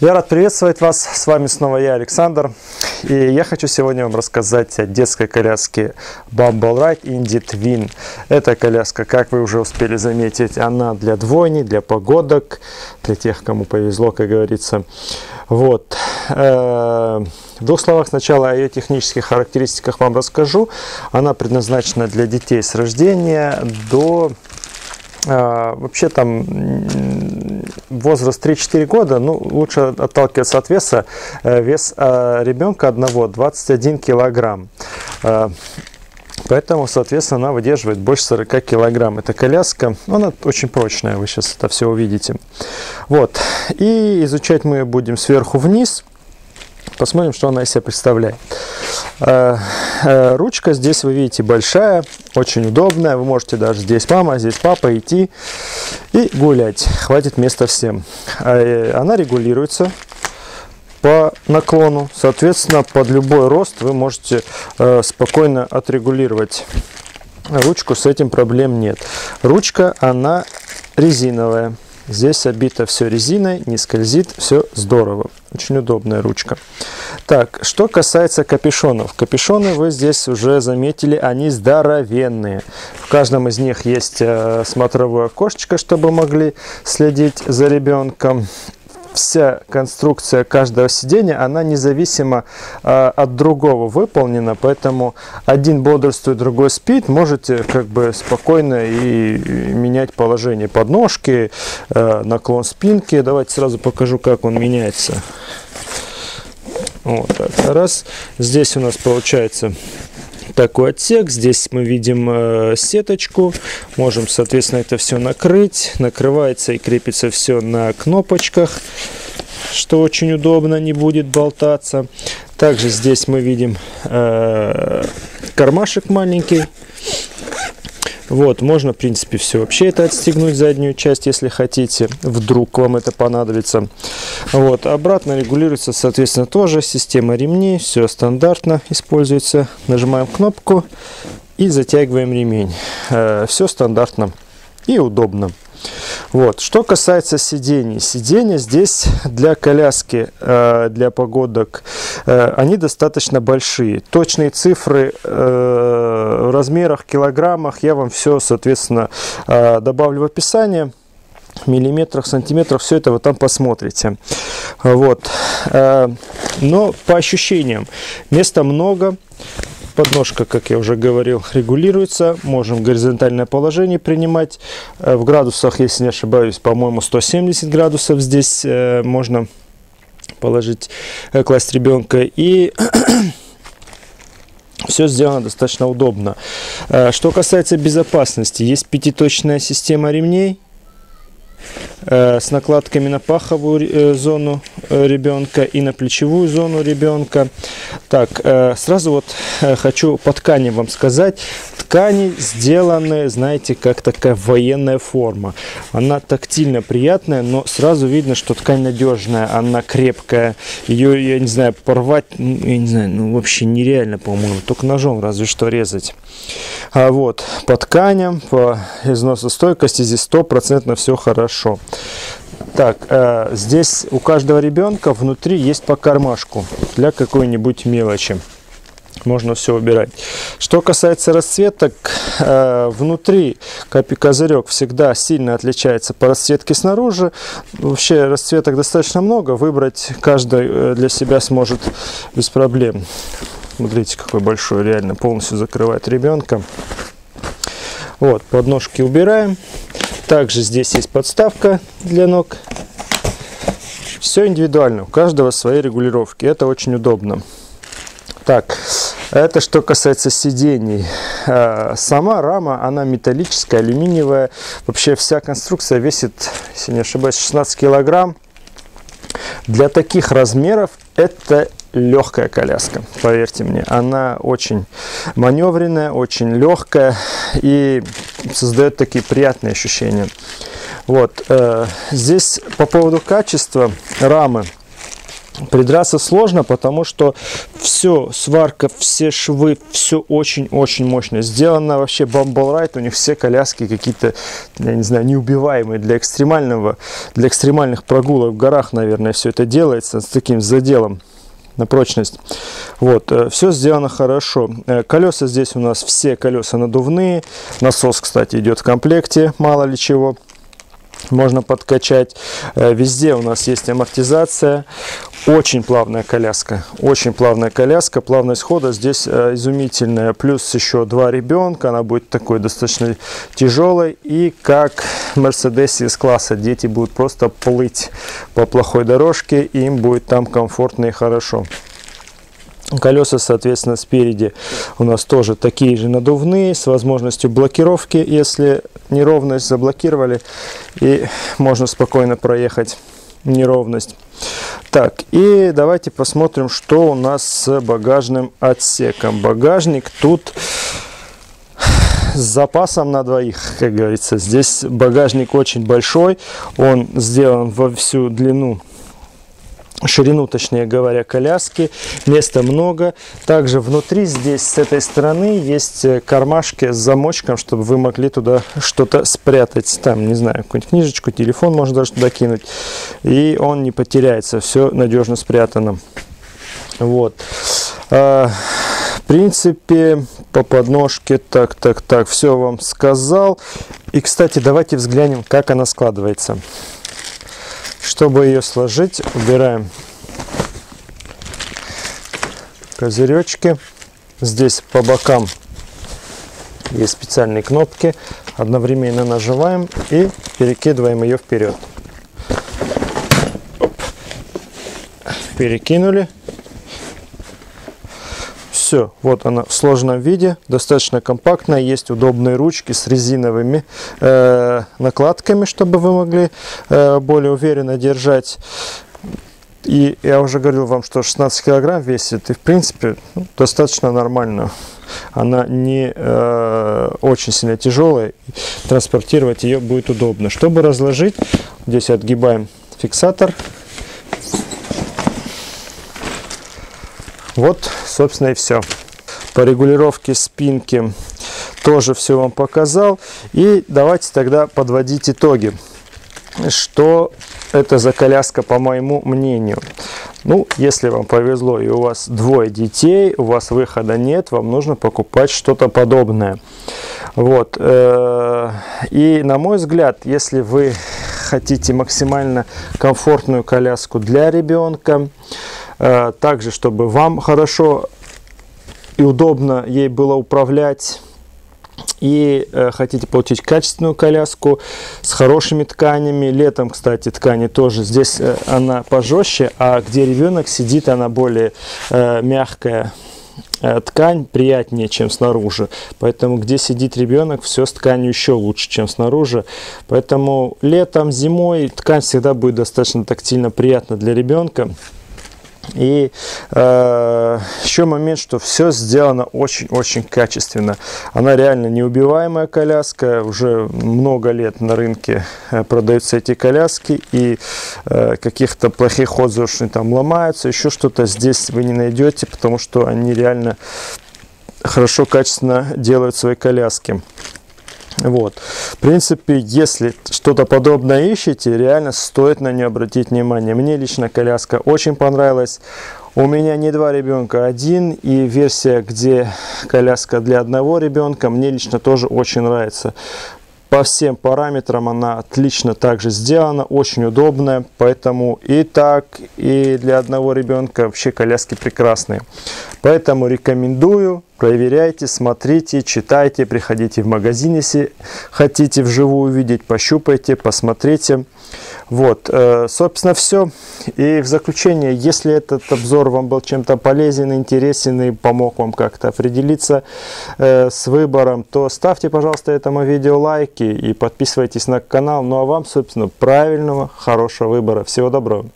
Я рад приветствовать вас. С вами снова я, Александр. И я хочу сегодня вам рассказать о детской коляске Bumble Ride Indie Twin. Эта коляска, как вы уже успели заметить, она для двойни, для погодок, для тех, кому повезло, как говорится. Вот. Э, в двух словах сначала о ее технических характеристиках вам расскажу. Она предназначена для детей с рождения до вообще там возраст 3-4 года, ну, лучше отталкиваться от веса. Э, вес э, ребенка одного 21 килограмм. Э, поэтому, соответственно, она выдерживает больше 40 килограмм. Эта коляска, она очень прочная, вы сейчас это все увидите. Вот. И изучать мы будем сверху вниз. Посмотрим, что она из себя представляет. Ручка здесь, вы видите, большая, очень удобная. Вы можете даже здесь мама, здесь папа идти и гулять. Хватит места всем. Э, она регулируется по наклону. Соответственно, под любой рост вы можете э, спокойно отрегулировать ручку. С этим проблем нет. Ручка, она резиновая. Здесь обито все резиной, не скользит, все здорово. Очень удобная ручка. Так, что касается капюшонов. Капюшоны вы здесь уже заметили, они здоровенные. В каждом из них есть э, смотровое окошечко, чтобы могли следить за ребенком вся конструкция каждого сидения, она независимо э, от другого выполнена, поэтому один бодрствует, другой спит, можете как бы спокойно и менять положение подножки, э, наклон спинки. Давайте сразу покажу, как он меняется. Вот так. Раз. Здесь у нас получается такой отсек. Здесь мы видим э, сеточку. Можем, соответственно, это все накрыть. Накрывается и крепится все на кнопочках, что очень удобно, не будет болтаться. Также здесь мы видим э, кармашек маленький вот, можно, в принципе, все вообще это отстегнуть, заднюю часть, если хотите, вдруг вам это понадобится. Вот, обратно регулируется, соответственно, тоже система ремней, все стандартно используется. Нажимаем кнопку и затягиваем ремень. Э, все стандартно и удобно. Вот. Что касается сидений. Сиденья здесь для коляски, э, для погодок, э, они достаточно большие. Точные цифры э, в размерах, килограммах я вам все, соответственно, добавлю в описание миллиметрах, сантиметрах, все это вы там посмотрите. Вот. Но по ощущениям, места много, Подножка, как я уже говорил, регулируется. Можем горизонтальное положение принимать. Э, в градусах, если не ошибаюсь, по-моему, 170 градусов здесь э, можно положить, э, класть ребенка. И все сделано достаточно удобно. Что касается безопасности, есть пятиточная система ремней с накладками на паховую э, зону э, ребенка и на плечевую зону ребенка. Так, сразу вот хочу по ткани вам сказать. Ткани сделаны, знаете, как такая военная форма. Она тактильно приятная, но сразу видно, что ткань надежная, она крепкая. Ее, я не знаю, порвать, ну, я не знаю, ну вообще нереально, по-моему. Только ножом разве что резать. А вот, по тканям, по износостойкости здесь стопроцентно все хорошо. Так, э, здесь у каждого ребенка внутри есть по кармашку для какой-нибудь мелочи. Можно все убирать. Что касается расцветок, э, внутри копий-козырек всегда сильно отличается по расцветке снаружи. Вообще расцветок достаточно много, выбрать каждый э, для себя сможет без проблем. Смотрите, какой большой, реально полностью закрывает ребенка. Вот, подножки убираем. Также здесь есть подставка для ног. Все индивидуально, у каждого свои регулировки. Это очень удобно. Так, это что касается сидений. А, сама рама, она металлическая, алюминиевая. Вообще вся конструкция весит, если не ошибаюсь, 16 килограмм. Для таких размеров это легкая коляска, поверьте мне. Она очень маневренная, очень легкая и создает такие приятные ощущения. Вот, э, здесь по поводу качества рамы. Придраться сложно, потому что все, сварка, все швы, все очень-очень мощно. Сделано вообще Bumble у них все коляски какие-то, я не знаю, неубиваемые для экстремального, для экстремальных прогулок в горах, наверное, все это делается с таким заделом на прочность. Вот, э, все сделано хорошо. Э, колеса здесь у нас все колеса надувные. Насос, кстати, идет в комплекте, мало ли чего можно подкачать. Э, везде у нас есть амортизация. Очень плавная коляска. Очень плавная коляска. Плавность хода здесь э, изумительная. Плюс еще два ребенка. Она будет такой достаточно тяжелой. И как в Мерседесе из класса дети будут просто плыть по плохой дорожке. Им будет там комфортно и хорошо. Колеса, соответственно, спереди у нас тоже такие же надувные, с возможностью блокировки, если неровность заблокировали, и можно спокойно проехать неровность. Так, и давайте посмотрим, что у нас с багажным отсеком. Багажник тут с запасом на двоих, как говорится. Здесь багажник очень большой, он сделан во всю длину ширину, точнее говоря, коляски. Места много. Также внутри здесь, с этой стороны, есть э, кармашки с замочком, чтобы вы могли туда что-то спрятать. Там, не знаю, какую-нибудь книжечку, телефон можно даже туда кинуть. И он не потеряется. Все надежно спрятано. Вот. А, в принципе, по подножке, так, так, так, все вам сказал. И, кстати, давайте взглянем, как она складывается. Чтобы ее сложить, убираем козыречки. Здесь по бокам есть специальные кнопки. Одновременно нажимаем и перекидываем ее вперед. Перекинули. Все, вот она в сложном виде, достаточно компактная, есть удобные ручки с резиновыми э, накладками, чтобы вы могли э, более уверенно держать. И я уже говорил вам, что 16 килограмм весит, и в принципе ну, достаточно нормально. Она не э, очень сильно тяжелая, транспортировать ее будет удобно. Чтобы разложить, здесь отгибаем фиксатор Вот, собственно, и все. По регулировке спинки тоже все вам показал. И давайте тогда подводить итоги. Что это за коляска, по моему мнению? Ну, если вам повезло и у вас двое детей, у вас выхода нет, вам нужно покупать что-то подобное. Вот. Э, и на мой взгляд, если вы хотите максимально комфортную коляску для ребенка, также, чтобы вам хорошо и удобно ей было управлять и э, хотите получить качественную коляску с хорошими тканями. Летом, кстати, ткани тоже здесь э, она пожестче, а где ребенок сидит, она более э, мягкая. Э, ткань приятнее, чем снаружи. Поэтому, где сидит ребенок, все с тканью еще лучше, чем снаружи. Поэтому летом, зимой ткань всегда будет достаточно тактильно приятна для ребенка. И э, еще момент, что все сделано очень-очень качественно. Она реально неубиваемая коляска. Уже много лет на рынке э, продаются эти коляски. И э, каких-то плохих отзывов, они там ломаются, еще что-то здесь вы не найдете, потому что они реально хорошо, качественно делают свои коляски. Вот. В принципе, если что-то подобное ищете, реально стоит на нее обратить внимание. Мне лично коляска очень понравилась. У меня не два ребенка, один. И версия, где коляска для одного ребенка, мне лично тоже очень нравится. По всем параметрам она отлично также сделана, очень удобная, поэтому и так, и для одного ребенка вообще коляски прекрасные. Поэтому рекомендую, проверяйте, смотрите, читайте, приходите в магазин, если хотите вживую увидеть, пощупайте, посмотрите. Вот, э, собственно, все. И в заключение, если этот обзор вам был чем-то полезен, интересен и помог вам как-то определиться э, с выбором, то ставьте, пожалуйста, этому видео лайки и подписывайтесь на канал. Ну а вам, собственно, правильного, хорошего выбора. Всего доброго.